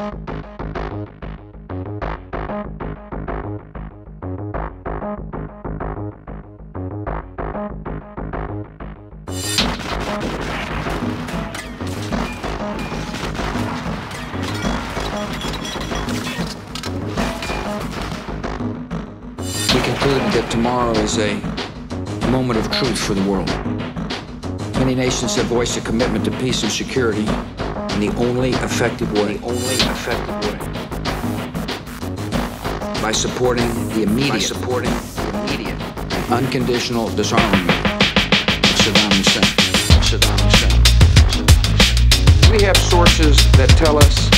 We concluded that tomorrow is a moment of truth for the world. Many nations have voiced a commitment to peace and security in the only effective way, only effective way, by supporting the immediate, by supporting the immediate, unconditional disarmament of. Saddam Hussein. Saddam Hussein. We have sources that tell us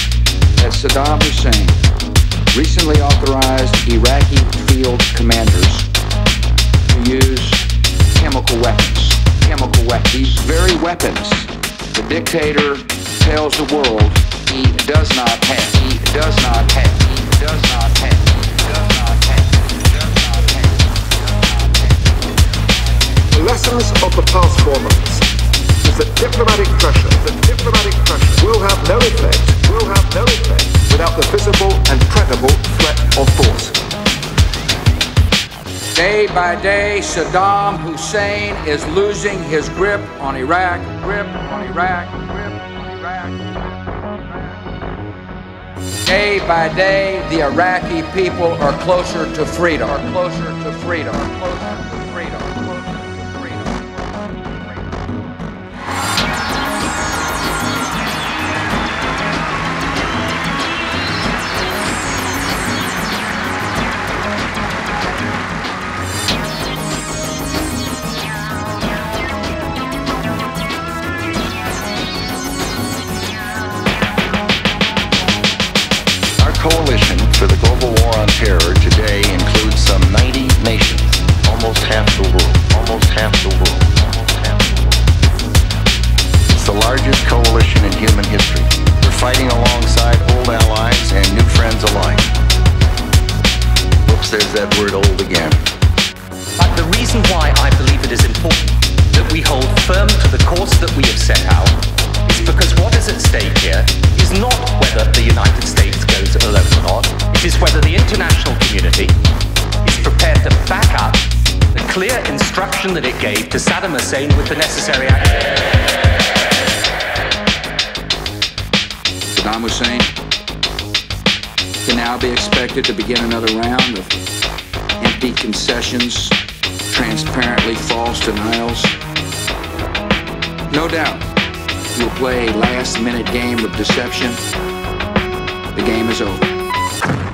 that Saddam Hussein recently authorized Iraqi field commanders to use chemical weapons. Chemical weapons. These very weapons, the dictator tells the world he does not have. He does not have. He does not have. He does not have. He does not have. The lessons of the past four months is that diplomatic pressure, that diplomatic pressure will have no effect, will have no effect without the visible and credible threat of force. Day by day, Saddam Hussein is losing his grip on Iraq, grip on Iraq, grip on Iraq. Day by day, the Iraqi people are closer to freedom, are closer to freedom, are closer to freedom, human history. We're fighting alongside old allies and new friends alike. Whoops, there's that word old again. But the reason why I believe it is important that we hold firm to the course that we have set out is because what is at stake here is not whether the United States goes alone or not, it is whether the international community is prepared to back up the clear instruction that it gave to Saddam Hussein with the necessary action. Saddam Hussein can now be expected to begin another round of empty concessions, transparently false denials. No doubt, you'll play a last minute game of deception. The game is over.